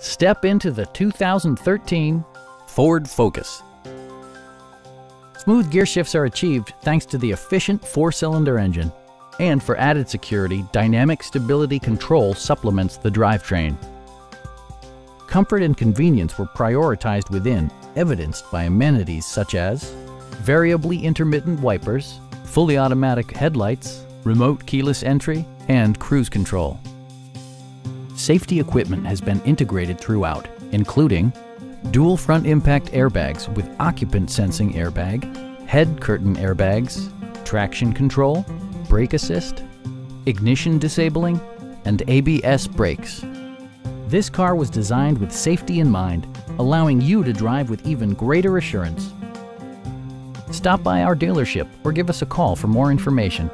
Step into the 2013 Ford Focus. Smooth gear shifts are achieved thanks to the efficient four-cylinder engine. And for added security, Dynamic Stability Control supplements the drivetrain. Comfort and convenience were prioritized within, evidenced by amenities such as variably intermittent wipers, fully automatic headlights, remote keyless entry, and cruise control. Safety equipment has been integrated throughout, including dual front impact airbags with occupant sensing airbag, head curtain airbags, traction control, brake assist, ignition disabling, and ABS brakes. This car was designed with safety in mind, allowing you to drive with even greater assurance. Stop by our dealership or give us a call for more information.